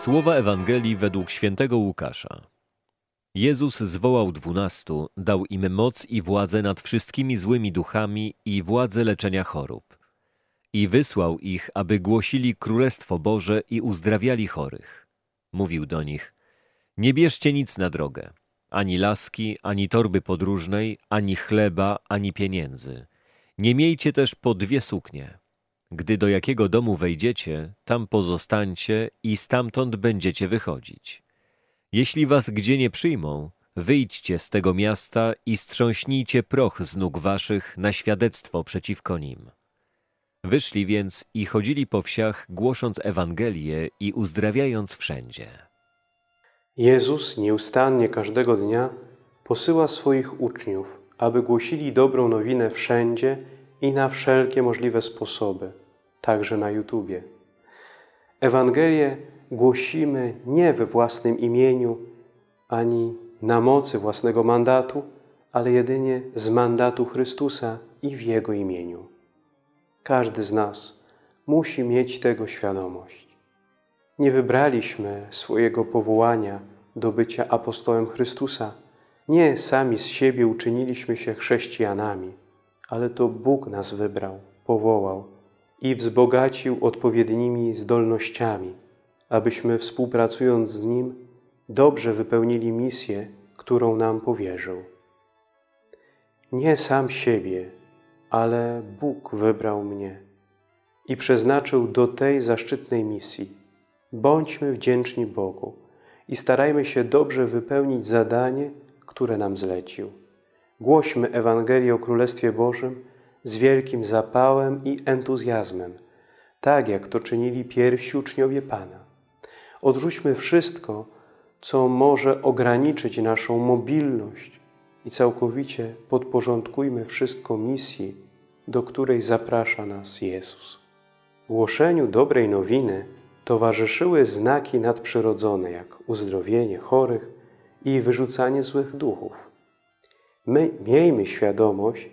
Słowa Ewangelii według świętego Łukasza. Jezus zwołał dwunastu, dał im moc i władzę nad wszystkimi złymi duchami i władzę leczenia chorób. I wysłał ich, aby głosili Królestwo Boże i uzdrawiali chorych. Mówił do nich, nie bierzcie nic na drogę, ani laski, ani torby podróżnej, ani chleba, ani pieniędzy. Nie miejcie też po dwie suknie. Gdy do jakiego domu wejdziecie, tam pozostańcie i stamtąd będziecie wychodzić. Jeśli was gdzie nie przyjmą, wyjdźcie z tego miasta i strząśnijcie proch z nóg waszych na świadectwo przeciwko nim. Wyszli więc i chodzili po wsiach, głosząc Ewangelię i uzdrawiając wszędzie. Jezus nieustannie każdego dnia posyła swoich uczniów, aby głosili dobrą nowinę wszędzie i na wszelkie możliwe sposoby, także na YouTubie. Ewangelię głosimy nie we własnym imieniu, ani na mocy własnego mandatu, ale jedynie z mandatu Chrystusa i w Jego imieniu. Każdy z nas musi mieć tego świadomość. Nie wybraliśmy swojego powołania do bycia apostołem Chrystusa. Nie sami z siebie uczyniliśmy się chrześcijanami, ale to Bóg nas wybrał, powołał i wzbogacił odpowiednimi zdolnościami, abyśmy współpracując z Nim dobrze wypełnili misję, którą nam powierzył. Nie sam siebie, ale Bóg wybrał mnie i przeznaczył do tej zaszczytnej misji. Bądźmy wdzięczni Bogu i starajmy się dobrze wypełnić zadanie, które nam zlecił. Głośmy Ewangelię o Królestwie Bożym z wielkim zapałem i entuzjazmem, tak jak to czynili pierwsi uczniowie Pana. Odrzućmy wszystko, co może ograniczyć naszą mobilność i całkowicie podporządkujmy wszystko misji, do której zaprasza nas Jezus. Głoszeniu dobrej nowiny towarzyszyły znaki nadprzyrodzone, jak uzdrowienie chorych i wyrzucanie złych duchów. My miejmy świadomość,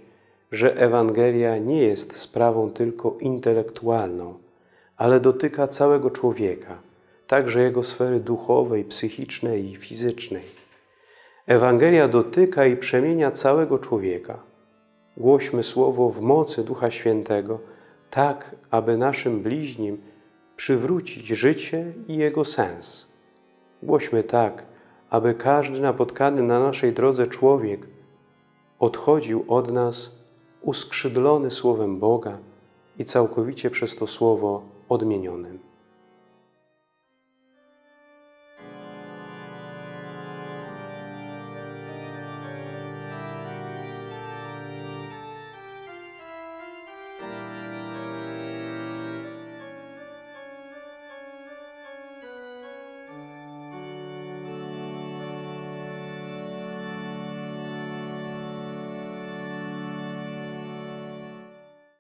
że Ewangelia nie jest sprawą tylko intelektualną, ale dotyka całego człowieka, także jego sfery duchowej, psychicznej i fizycznej. Ewangelia dotyka i przemienia całego człowieka. Głośmy słowo w mocy Ducha Świętego, tak aby naszym bliźnim przywrócić życie i jego sens. Głośmy tak, aby każdy napotkany na naszej drodze człowiek odchodził od nas uskrzydlony Słowem Boga i całkowicie przez to Słowo odmienionym.